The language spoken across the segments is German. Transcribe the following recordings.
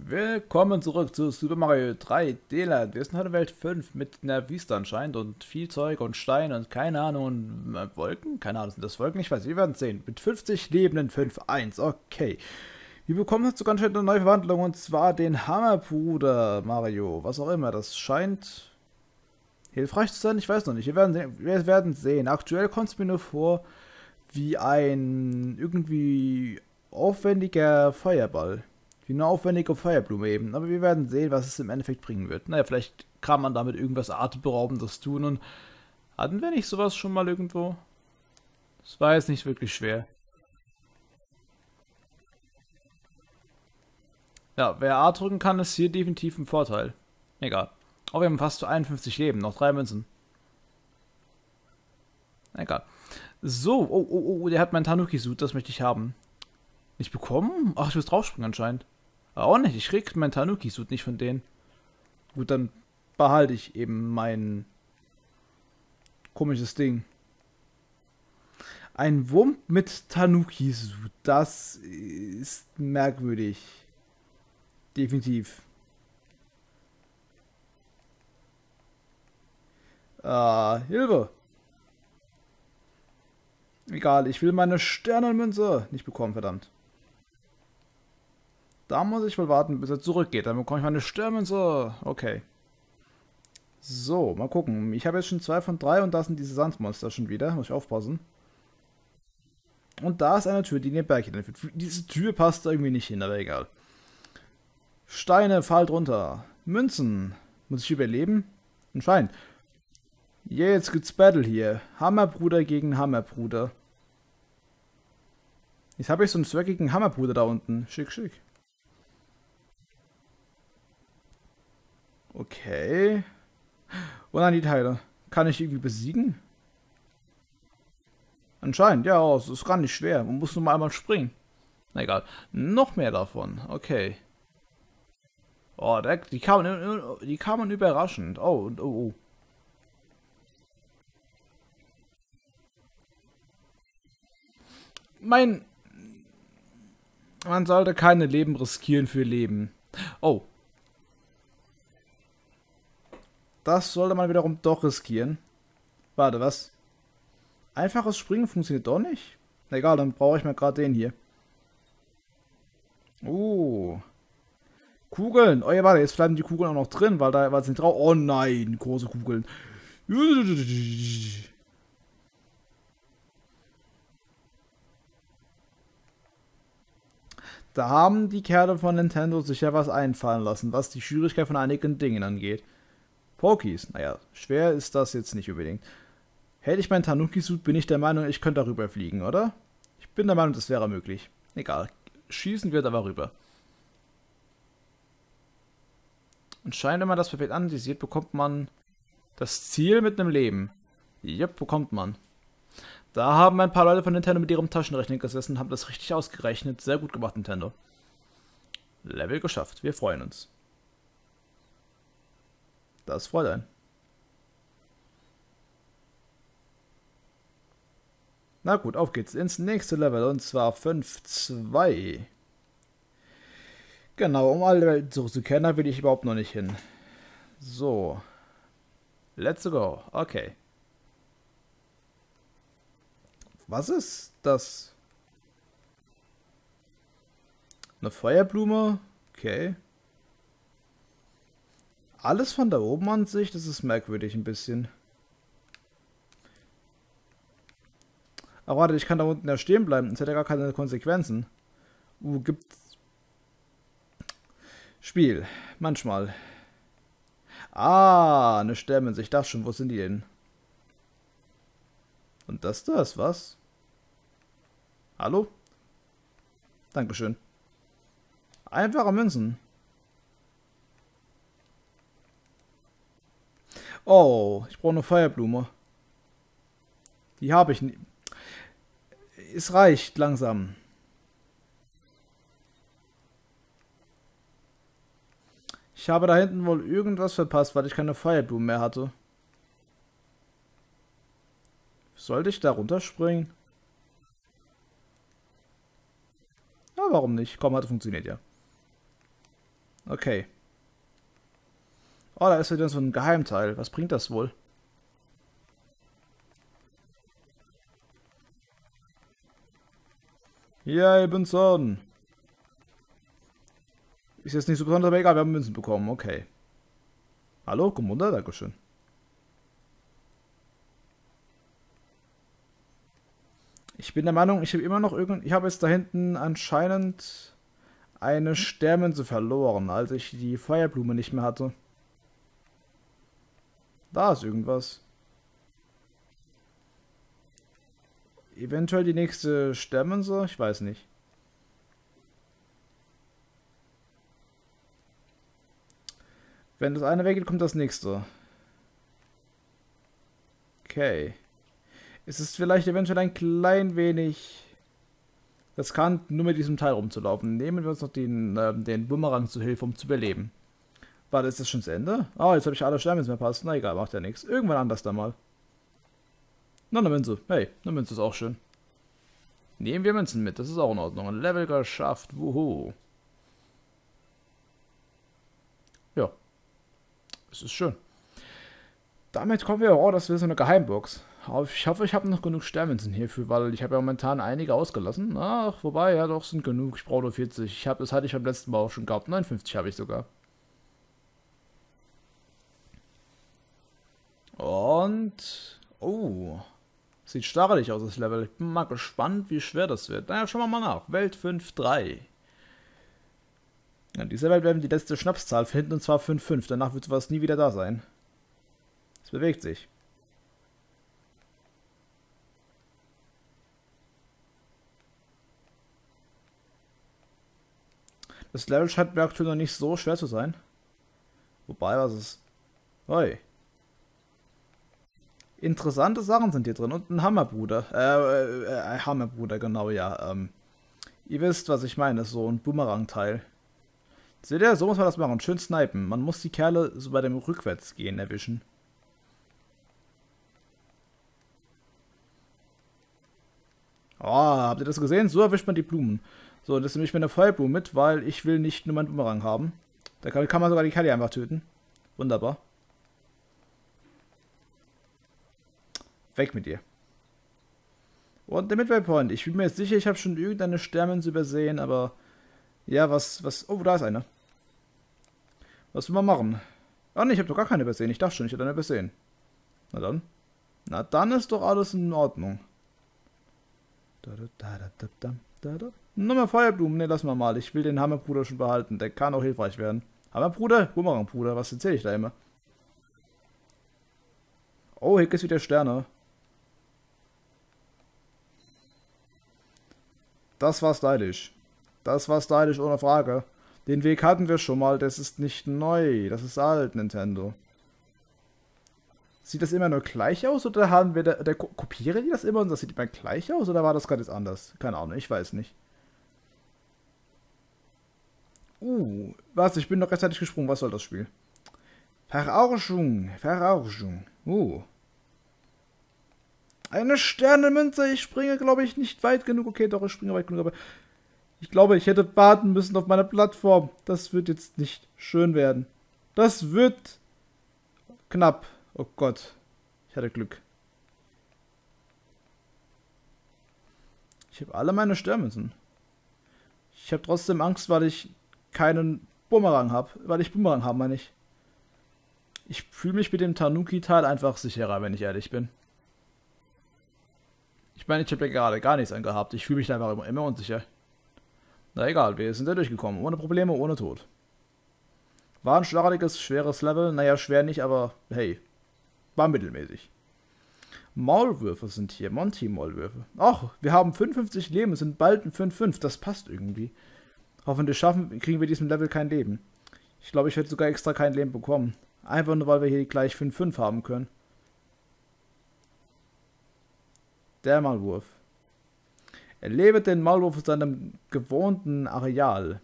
Willkommen zurück zu Super Mario 3 D-Land. Wir sind heute Welt 5 mit einer Wüste anscheinend und viel Zeug und Stein und keine Ahnung und Wolken? Keine Ahnung, sind das Wolken? Ich weiß, wir werden sehen. Mit 50 lebenden 5-1. Okay. Wir bekommen jetzt sogar eine neue Verwandlung und zwar den Hammerbruder Mario. Was auch immer. Das scheint hilfreich zu sein. Ich weiß noch nicht. Wir werden sehen. Wir werden sehen. Aktuell kommt es mir nur vor wie ein irgendwie aufwendiger Feuerball. Wie eine aufwendige Feuerblume eben. Aber wir werden sehen, was es im Endeffekt bringen wird. Naja, vielleicht kann man damit irgendwas Atemberaubendes tun. Und hatten wir nicht sowas schon mal irgendwo? Das war jetzt nicht wirklich schwer. Ja, wer A drücken kann, ist hier definitiv ein Vorteil. Egal. Oh, wir haben fast 51 Leben, noch drei Münzen. Egal. So, oh, oh, oh, der hat mein Tanuki-Suit, das möchte ich haben. Nicht bekommen? Ach, ich muss draufspringen anscheinend. Auch nicht, ich krieg mein Tanuki-Suit nicht von denen. Gut, dann behalte ich eben mein komisches Ding. Ein Wump mit Tanuki-Suit, das ist merkwürdig. Definitiv. Ah, Hilfe. Egal, ich will meine Sternenmünze nicht bekommen, verdammt. Da muss ich wohl warten, bis er zurückgeht. Dann bekomme ich meine Sternmünze. Okay. So, mal gucken. Ich habe jetzt schon zwei von drei und da sind diese Sandmonster schon wieder. Muss ich aufpassen. Und da ist eine Tür, die in den Berg hineinführt. Diese Tür passt irgendwie nicht hin, aber egal. Steine, fall drunter. Münzen. Muss ich überleben? Ein Schein. Jetzt gibt's Battle hier. Hammerbruder gegen Hammerbruder. Jetzt habe ich so einen zweckigen Hammerbruder da unten. Schick, schick. Okay. Und dann die Teile. Kann ich irgendwie besiegen? Anscheinend, ja, es ist gar nicht schwer. Man muss nur mal einmal springen. Na egal. Noch mehr davon. Okay. Oh, der, die kamen, die kamen überraschend. Oh, oh, oh. Mein... Man sollte keine Leben riskieren für Leben. Oh, Das sollte man wiederum doch riskieren. Warte, was? Einfaches Springen funktioniert doch nicht? Egal, dann brauche ich mal gerade den hier. Oh. Kugeln. Oh ja, warte, jetzt bleiben die Kugeln auch noch drin, weil da weil sind drauf. Oh nein, große Kugeln. Da haben die Kerle von Nintendo sich ja was einfallen lassen, was die Schwierigkeit von einigen Dingen angeht. Pokies, naja, schwer ist das jetzt nicht unbedingt. Hätte ich meinen Tanuki-Suit, bin ich der Meinung, ich könnte darüber fliegen, oder? Ich bin der Meinung, das wäre möglich. Egal. Schießen wird aber rüber. Und scheint, wenn man das perfekt analysiert, bekommt man das Ziel mit einem Leben. Jep, bekommt man. Da haben ein paar Leute von Nintendo mit ihrem Taschenrechner gesessen und haben das richtig ausgerechnet. Sehr gut gemacht, Nintendo. Level geschafft. Wir freuen uns. Das freut einen. Na gut, auf geht's ins nächste Level und zwar 5-2. Genau, um alle Welten zurückzukehren, da will ich überhaupt noch nicht hin. So. Let's go. Okay. Was ist das? Eine Feuerblume? Okay. Alles von da oben an sich, das ist merkwürdig ein bisschen. Aber warte, ich kann da unten ja stehen bleiben. Das hätte ja gar keine Konsequenzen. Uh, gibt's... Spiel. Manchmal. Ah, eine Sterbense. Ich dachte schon, wo sind die denn? Und das das, was? Hallo? Dankeschön. Einfache Münzen. Oh, ich brauche eine Feuerblume. Die habe ich nicht. Es reicht langsam. Ich habe da hinten wohl irgendwas verpasst, weil ich keine Feuerblumen mehr hatte. Sollte ich da runterspringen? Ja, warum nicht? Komm, hat funktioniert ja. Okay. Oh, da ist wieder so ein Geheimteil. Was bringt das wohl? Ja, ich bin Son. Ist jetzt nicht so besonders, aber egal, wir haben Münzen bekommen. Okay. Hallo, komm runter, Dankeschön. Ich bin der Meinung, ich habe immer noch irgend... Ich habe jetzt da hinten anscheinend eine Sternmünze verloren, als ich die Feuerblume nicht mehr hatte. Da ist irgendwas. Eventuell die nächste Sternmünze? Ich weiß nicht. Wenn das eine weggeht, kommt das nächste. Okay. Es ist vielleicht eventuell ein klein wenig riskant, nur mit diesem Teil rumzulaufen. Nehmen wir uns noch den, äh, den Bumerang zu Hilfe, um zu überleben. Warte, ist das schon das Ende? Ah, oh, jetzt habe ich alle Sterne, mehr passt. Na egal, macht ja nichts. Irgendwann anders da mal. Na, eine Münze. Hey, eine Münze ist auch schön. Nehmen wir Münzen mit, das ist auch in Ordnung. Ein Level geschafft, wuhu. Ja, es ist schön. Damit kommen wir, oh, das wäre so eine Geheimbox. Ich hoffe, ich habe noch genug Sternmünzen hierfür, weil ich habe ja momentan einige ausgelassen. Ach, wobei, ja doch, sind genug. Ich brauche nur 40. Ich habe, das hatte ich beim letzten Mal auch schon gehabt. 59 habe ich sogar. Oh, sieht starrlich aus, das Level. Ich bin mal gespannt, wie schwer das wird. Naja, schauen wir mal nach. Welt 5.3. In dieser Welt werden wir die letzte Schnapszahl finden, und zwar 5-5. Danach wird sowas nie wieder da sein. Es bewegt sich. Das Level scheint mir aktuell noch nicht so schwer zu sein. Wobei, was ist... Hoi. Interessante Sachen sind hier drin. Und ein Hammerbruder. Äh, äh, äh Hammerbruder, genau, ja. Ähm, ihr wisst, was ich meine. So ein Boomerang-Teil. Seht ihr, so muss man das machen. Schön snipen. Man muss die Kerle so bei dem Rückwärtsgehen erwischen. Oh, habt ihr das gesehen? So erwischt man die Blumen. So, das nehme ich mir eine Feuerblume mit, weil ich will nicht nur meinen Bumerang haben. Da kann, kann man sogar die Kerle einfach töten. Wunderbar. Weg mit dir. Und der Midway Point. Ich bin mir jetzt sicher, ich habe schon irgendeine Sternmünze übersehen, aber ja, was, was... Oh, da ist eine. Was will man machen? Ah, ne, ich habe doch gar keine übersehen. Ich dachte schon, ich hätte eine übersehen. Na dann. Na dann ist doch alles in Ordnung. Nochmal Feuerblumen. Ne, lass mal mal. Ich will den Hammerbruder schon behalten. Der kann auch hilfreich werden. Hammerbruder? Bumerangbruder. Was erzähle ich da immer? Oh, hier gibt's wieder Sterne. Das war stylisch. Das war stylisch ohne Frage. Den Weg hatten wir schon mal, das ist nicht neu. Das ist alt, Nintendo. Sieht das immer nur gleich aus oder haben wir da, der, kopieren die das immer und das sieht immer gleich aus oder war das gerade jetzt anders? Keine Ahnung, ich weiß nicht. Uh, was? Ich bin noch rechtzeitig gesprungen. Was soll das Spiel? Verarschung, Verarschung. Uh. Eine Sternemünze. Ich springe, glaube ich, nicht weit genug. Okay, doch, ich springe weit genug, aber ich glaube, ich hätte warten müssen auf meiner Plattform. Das wird jetzt nicht schön werden. Das wird knapp. Oh Gott. Ich hatte Glück. Ich habe alle meine Sternmünzen. Ich habe trotzdem Angst, weil ich keinen Bumerang habe. Weil ich Bumerang habe, meine ich. Ich fühle mich mit dem Tanuki-Teil einfach sicherer, wenn ich ehrlich bin. Ich meine, ich habe ja gerade gar nichts angehabt. Ich fühle mich einfach immer, immer unsicher. Na egal, wir sind da durchgekommen. Ohne Probleme, ohne Tod. War ein starriges, schweres Level. Naja, schwer nicht, aber hey. War mittelmäßig. Maulwürfe sind hier. Monty-Maulwürfe. Ach, wir haben 55 Leben, sind bald ein 5-5. Das passt irgendwie. Hoffentlich schaffen, kriegen wir diesem Level kein Leben. Ich glaube, ich werde sogar extra kein Leben bekommen. Einfach nur, weil wir hier gleich 5-5 haben können. Der Maulwurf. Erlebe den Maulwurf auf seinem gewohnten Areal,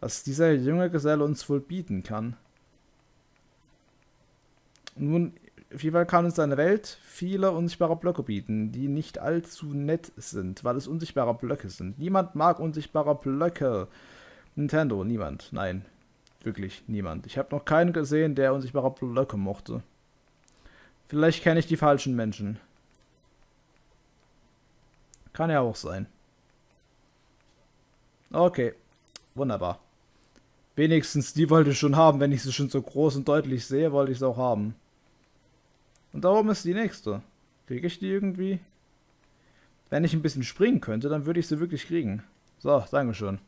was dieser junge Geselle uns wohl bieten kann. Nun, auf jeden Fall kann uns seine Welt viele unsichtbare Blöcke bieten, die nicht allzu nett sind, weil es unsichtbare Blöcke sind. Niemand mag unsichtbare Blöcke. Nintendo, niemand, nein. Wirklich niemand. Ich habe noch keinen gesehen, der unsichtbare Blöcke mochte. Vielleicht kenne ich die falschen Menschen. Kann ja auch sein. Okay, wunderbar. Wenigstens die wollte ich schon haben. Wenn ich sie schon so groß und deutlich sehe, wollte ich sie auch haben. Und da oben ist die nächste. Kriege ich die irgendwie? Wenn ich ein bisschen springen könnte, dann würde ich sie wirklich kriegen. So, danke schön.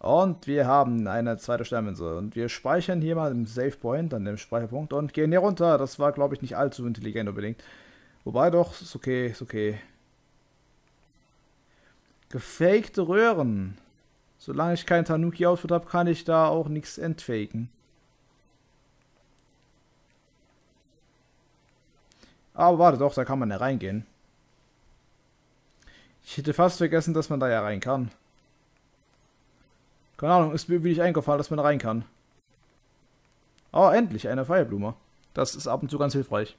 Und wir haben eine zweite Sterninsel. Und wir speichern hier mal im Save Point, an dem Speicherpunkt, und gehen hier runter. Das war, glaube ich, nicht allzu intelligent unbedingt. Wobei doch, ist okay, ist okay. Gefakte Röhren. Solange ich kein Tanuki-Outfit habe, kann ich da auch nichts entfaken. Aber warte doch, da kann man ja reingehen. Ich hätte fast vergessen, dass man da ja rein kann. Keine Ahnung, ist mir wirklich eingefallen, dass man rein kann. Oh, endlich, eine Feuerblume. Das ist ab und zu ganz hilfreich.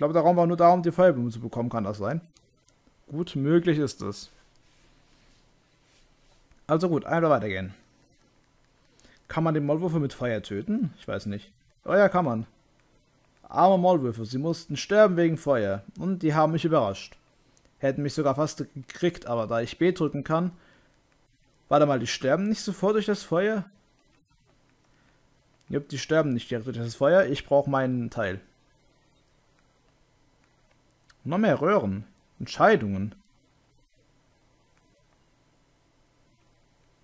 Glaube, der Raum war nur da, um die Feuerblume zu bekommen, kann das sein? Gut, möglich ist es. Also gut, einmal weitergehen. Kann man den Maulwürfe mit Feuer töten? Ich weiß nicht. Oh ja, kann man. Arme Maulwürfe, sie mussten sterben wegen Feuer. Und die haben mich überrascht. Hätten mich sogar fast gekriegt, aber da ich B drücken kann... Warte mal, die sterben nicht sofort durch das Feuer? Jupp, die sterben nicht direkt durch das Feuer. Ich brauche meinen Teil. Noch mehr Röhren. Entscheidungen.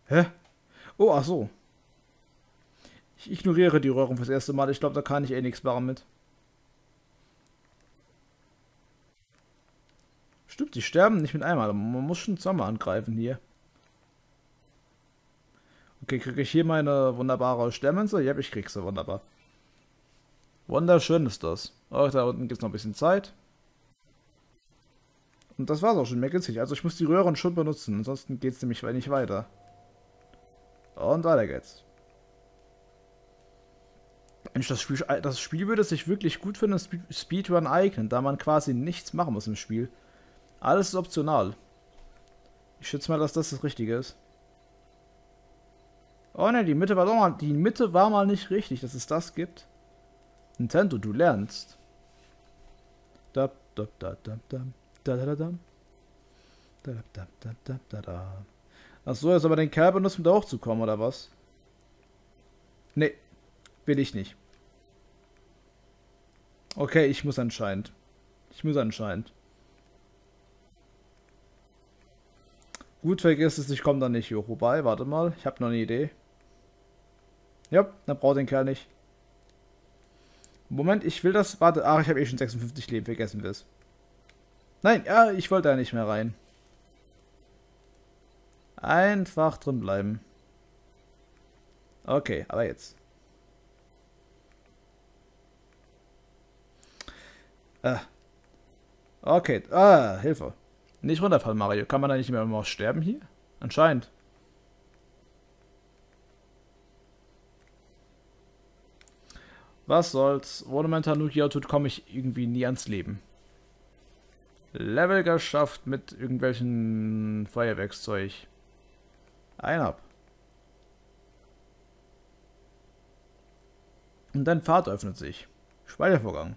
Hä? Oh, ach so. Ich ignoriere die Röhren fürs erste Mal. Ich glaube, da kann ich eh nichts machen mit. Stimmt, die sterben nicht mit einmal. Man muss schon zweimal angreifen hier. Okay, kriege ich hier meine wunderbare Sterninsel? Ja, ich krieg sie, wunderbar. Wunderschön ist das. Oh, da unten gibt es noch ein bisschen Zeit. Und das war's auch schon, mehr geht's nicht. Also ich muss die Röhren schon benutzen, ansonsten geht's nämlich nicht weiter. Und weiter geht's. Mensch, das Spiel, das Spiel würde sich wirklich gut für einen Speedrun eignen, da man quasi nichts machen muss im Spiel. Alles ist optional. Ich schätze mal, dass das das Richtige ist. Oh ne, die Mitte war doch mal, die Mitte war mal nicht richtig, dass es das gibt. Nintendo, du lernst. Da, da, da, da, da, da, da, da, da. Da, da, da, da, da, da. Achso, jetzt aber den Kerl benutzt, um da hochzukommen, oder was? Nee, will ich nicht. Okay, ich muss anscheinend. Ich muss anscheinend. Gut, vergiss es, ich komme da nicht hoch. Wobei, warte mal, ich habe noch eine Idee. Ja, dann braucht den Kerl nicht. Moment, ich will das... Warte, ach, ich habe eh schon 56 Leben, vergessen wir es. Nein, ja, ich wollte da nicht mehr rein. Einfach drin bleiben. Okay, aber jetzt. Ah. Okay. Ah, Hilfe. Nicht runterfallen, Mario. Kann man da nicht mehr immer sterben hier? Anscheinend. Was soll's. Ohne mein Tanuki tut, komme ich irgendwie nie ans Leben. Level geschafft mit irgendwelchen Feuerwerkszeug. Ein ab. Und dein Pfad öffnet sich. Speichervorgang.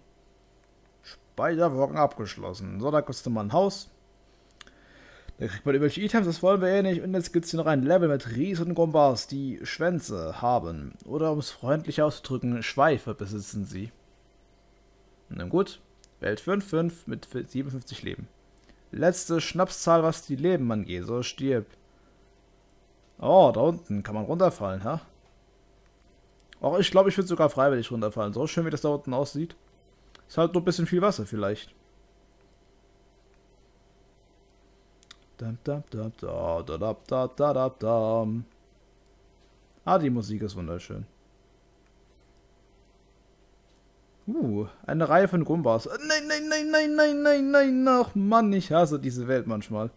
Speichervorgang abgeschlossen. So, da kostet man ein Haus. Da kriegt man irgendwelche Items, das wollen wir eh nicht. Und jetzt gibt es hier noch ein Level mit riesen Gombas, die Schwänze haben. Oder um es freundlich auszudrücken, Schweife besitzen sie. Na gut, Welt 5-5 mit 57 Leben. Letzte Schnapszahl, was die Leben angeht, so stirb. Oh, da unten kann man runterfallen, ha? Auch ich glaube, ich würde sogar freiwillig runterfallen. So schön, wie das da unten aussieht. Ist halt nur ein bisschen viel Wasser vielleicht. Ah, die Musik ist wunderschön. Uh, eine Reihe von Gumbas. Nein, nein, nein, nein, nein, nein, nein, ach Mann, ich hasse diese Welt manchmal.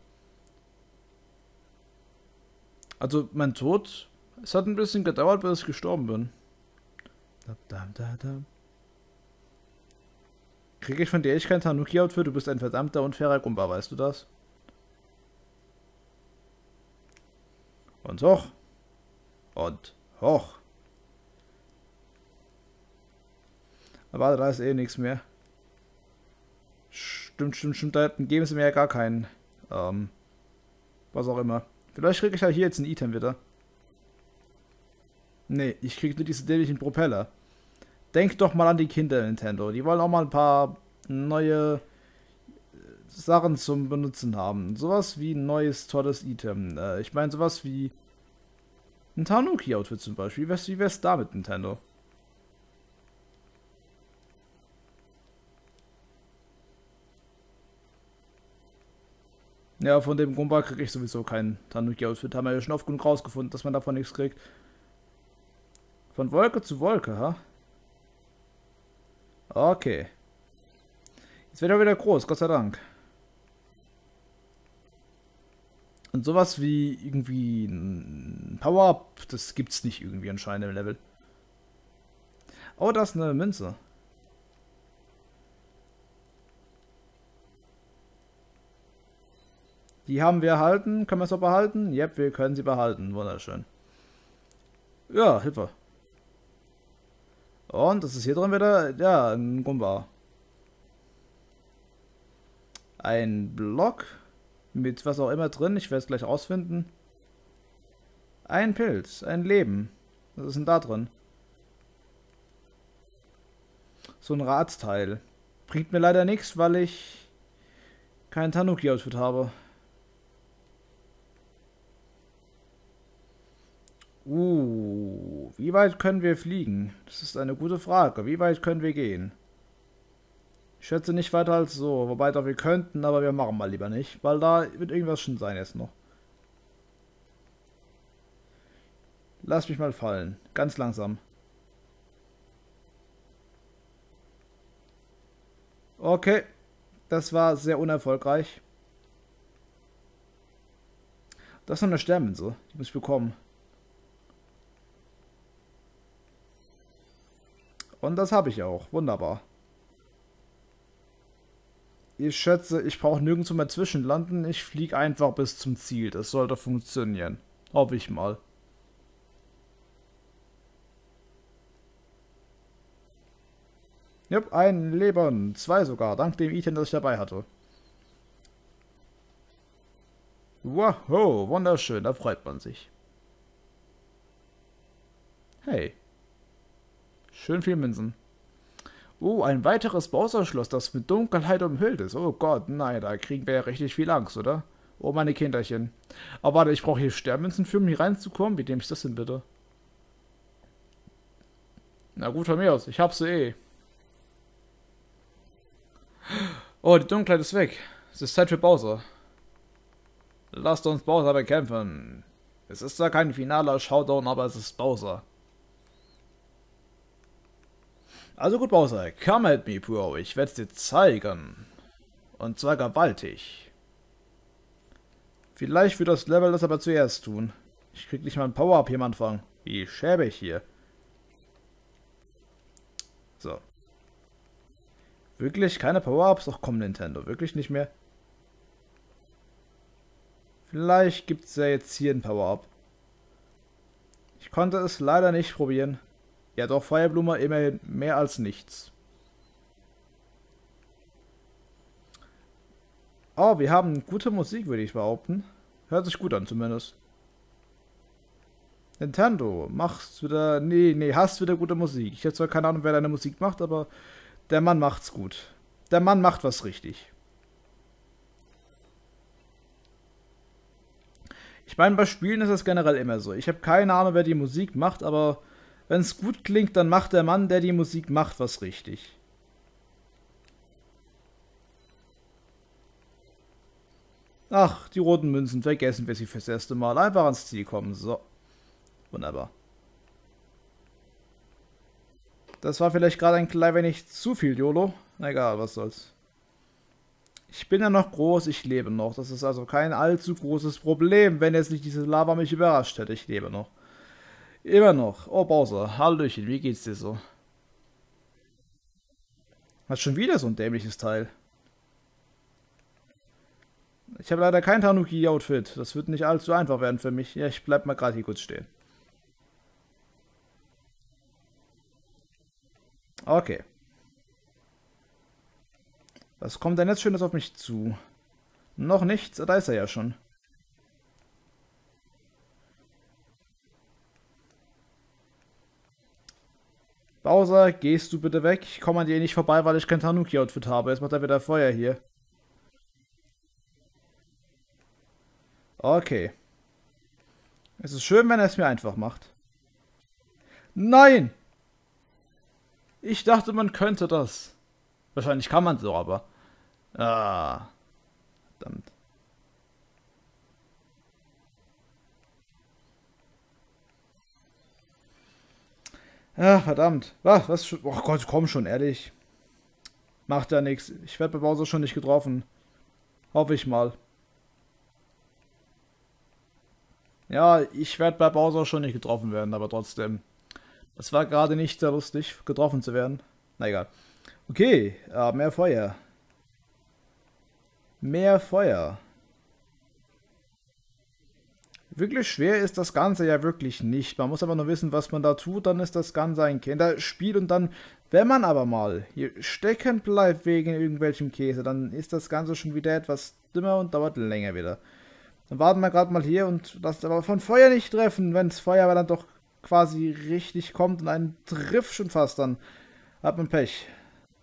Also, mein Tod, es hat ein bisschen gedauert, bis ich gestorben bin. Da, da, da, da. Kriege ich von dir echt kein Tanuki-Outfit? Du bist ein verdammter unfairer Gumba, weißt du das? Und hoch. Und hoch. Aber da ist eh nichts mehr. Stimmt, stimmt, stimmt. Da geben sie mir ja gar keinen. Ähm, was auch immer. Vielleicht kriege ich ja hier jetzt ein Item wieder. Nee, ich kriege nur diese dämlichen Propeller. Denk doch mal an die Kinder Nintendo. Die wollen auch mal ein paar neue äh, Sachen zum Benutzen haben. Sowas wie ein neues, tolles Item. Äh, ich meine sowas wie ein Tanuki-Outfit zum Beispiel. Wie wär's, wie wär's da mit Nintendo? Ja, von dem Gumba kriege ich sowieso kein Tanuki-Outfit. Haben wir ja schon oft genug rausgefunden, dass man davon nichts kriegt. Von Wolke zu Wolke, ha? Okay. Jetzt wird er wieder groß, Gott sei Dank. Und sowas wie irgendwie ein Power-Up, das gibt's nicht irgendwie anscheinend im Level. Oh, das ist eine Münze. Die haben wir erhalten. Können wir es auch behalten? Yep, wir können sie behalten. Wunderschön. Ja, Hilfe. Und das ist hier drin wieder, ja, ein Gumba. Ein Block mit was auch immer drin. Ich werde es gleich rausfinden. Ein Pilz, ein Leben. Was ist denn da drin? So ein Radteil. Bringt mir leider nichts, weil ich kein Tanuki-Outfit habe. Uh, wie weit können wir fliegen? Das ist eine gute Frage. Wie weit können wir gehen? Ich schätze nicht weiter als so. Wobei doch wir könnten, aber wir machen mal lieber nicht. Weil da wird irgendwas schon sein jetzt noch. Lass mich mal fallen. Ganz langsam. Okay. Das war sehr unerfolgreich. Das ist noch eine Sterninsel. Die muss ich bekommen. Und das habe ich auch. Wunderbar. Ich schätze, ich brauche nirgendwo mehr zwischenlanden. Ich fliege einfach bis zum Ziel. Das sollte funktionieren. Hoffe ich mal. Jupp, ein Leben. Zwei sogar. Dank dem Item, das ich dabei hatte. Wow, wunderschön. Da freut man sich. Hey. Schön viel Münzen. Oh, ein weiteres Bowser-Schloss, das mit Dunkelheit umhüllt ist. Oh Gott, nein, da kriegen wir ja richtig viel Angst, oder? Oh, meine Kinderchen. Aber warte, ich brauche hier Sternmünzen für, um hier reinzukommen. Wie nehme ich das denn bitte? Na gut, von mir aus. Ich hab sie eh. Oh, die Dunkelheit ist weg. Es ist Zeit für Bowser. Lasst uns Bowser bekämpfen. Es ist zwar kein finaler Showdown, aber es ist Bowser. Also gut, Bowser, come at me, Bro. Ich werde es dir zeigen. Und zwar gewaltig. Vielleicht wird das Level das aber zuerst tun. Ich krieg nicht mal ein Power-Up hier am Anfang. Wie schäbig hier. So. Wirklich keine Power-Ups? Ach komm, Nintendo. Wirklich nicht mehr? Vielleicht gibt es ja jetzt hier ein Power-Up. Ich konnte es leider nicht probieren. Ja doch, Feuerblume immerhin mehr als nichts. Oh, wir haben gute Musik, würde ich behaupten. Hört sich gut an zumindest. Nintendo, machst wieder... Nee, nee, hast wieder gute Musik. Ich habe zwar keine Ahnung, wer deine Musik macht, aber der Mann macht's gut. Der Mann macht was richtig. Ich meine, bei Spielen ist es generell immer so. Ich habe keine Ahnung, wer die Musik macht, aber wenn es gut klingt, dann macht der Mann, der die Musik macht, was richtig. Ach, die roten Münzen, vergessen wir sie fürs erste Mal. Einfach ans Ziel kommen. So. Wunderbar. Das war vielleicht gerade ein klein wenig zu viel YOLO. Egal, was soll's. Ich bin ja noch groß, ich lebe noch. Das ist also kein allzu großes Problem, wenn jetzt nicht diese Lava mich überrascht hätte. Ich lebe noch. Immer noch. Oh, Bowser. Hallöchen, wie geht's dir so? Hat schon wieder so ein dämliches Teil. Ich habe leider kein Tanuki-Outfit. Das wird nicht allzu einfach werden für mich. Ja, ich bleib mal gerade hier kurz stehen. Okay. Was kommt denn jetzt Schönes auf mich zu? Noch nichts? Da ist er ja schon. Bowser, gehst du bitte weg? Ich komme an dir nicht vorbei, weil ich kein Tanuki-Outfit habe. Jetzt macht er wieder Feuer hier. Okay. Es ist schön, wenn er es mir einfach macht. Nein! Ich dachte, man könnte das. Wahrscheinlich kann man so, aber... Ah. Verdammt. Ah, verdammt. Was? was oh Gott, komm schon, ehrlich. Macht ja nichts. Ich werde bei Bowser schon nicht getroffen. Hoffe ich mal. Ja, ich werde bei Bowser schon nicht getroffen werden, aber trotzdem. Das war gerade nicht sehr lustig, getroffen zu werden. Na egal. Okay, äh, mehr Feuer. Mehr Feuer. Wirklich schwer ist das Ganze ja wirklich nicht. Man muss aber nur wissen, was man da tut, dann ist das Ganze ein Kinderspiel. Und dann, wenn man aber mal hier stecken bleibt wegen irgendwelchem Käse, dann ist das Ganze schon wieder etwas dümmer und dauert länger wieder. Dann warten wir gerade mal hier und lassen aber von Feuer nicht treffen. Wenn das Feuer aber dann doch quasi richtig kommt und einen trifft schon fast, dann hat man Pech.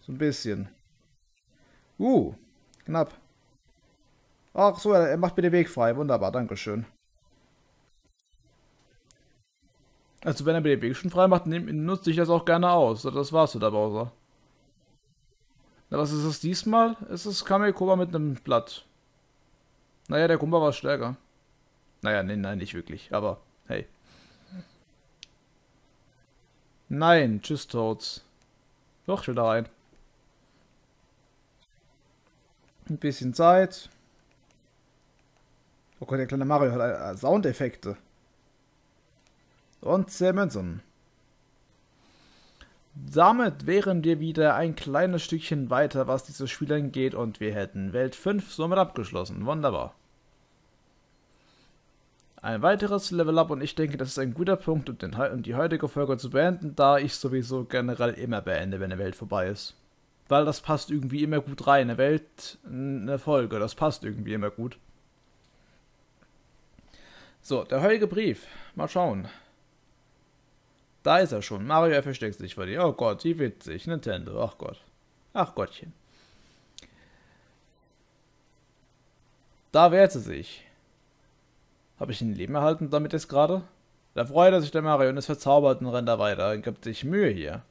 So ein bisschen. Uh, knapp. Ach so, er macht mir den Weg frei. Wunderbar, Dankeschön. Also wenn er mir den Weg schon frei macht, nutze ich das auch gerne aus. Das war's mit der Bowser. Na, was ist es diesmal? Es ist Kamekoba mit einem Blatt. Naja, der Kumba war stärker. Naja, nein, nein, nicht wirklich. Aber, hey. Nein, tschüss, Toads. Doch, schon da rein. Ein bisschen Zeit. Oh Gott, der kleine Mario hat Soundeffekte. Und 10 Münzen. Damit wären wir wieder ein kleines Stückchen weiter, was dieses Spiel angeht, und wir hätten Welt 5 somit abgeschlossen. Wunderbar. Ein weiteres Level Up und ich denke, das ist ein guter Punkt, um, um die heutige Folge zu beenden, da ich sowieso generell immer beende, wenn eine Welt vorbei ist. Weil das passt irgendwie immer gut rein. Eine Welt, eine Folge, das passt irgendwie immer gut. So, der heutige Brief. Mal schauen. Da ist er schon. Mario er versteckt sich vor dir. Oh Gott, wie witzig. Nintendo. Ach Gott. Ach Gottchen. Da wehrt sie sich. Habe ich ein Leben erhalten damit jetzt gerade? Da freut er sich der Mario und ist verzaubert und rennt da weiter. Und gibt sich Mühe hier.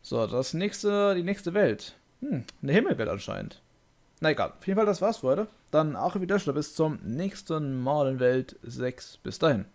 So, das nächste, die nächste Welt. Hm, eine Himmelwelt anscheinend. Na egal. Auf jeden Fall, das war's, Leute. Dann auch wieder bis zum nächsten Mal in Welt 6. Bis dahin.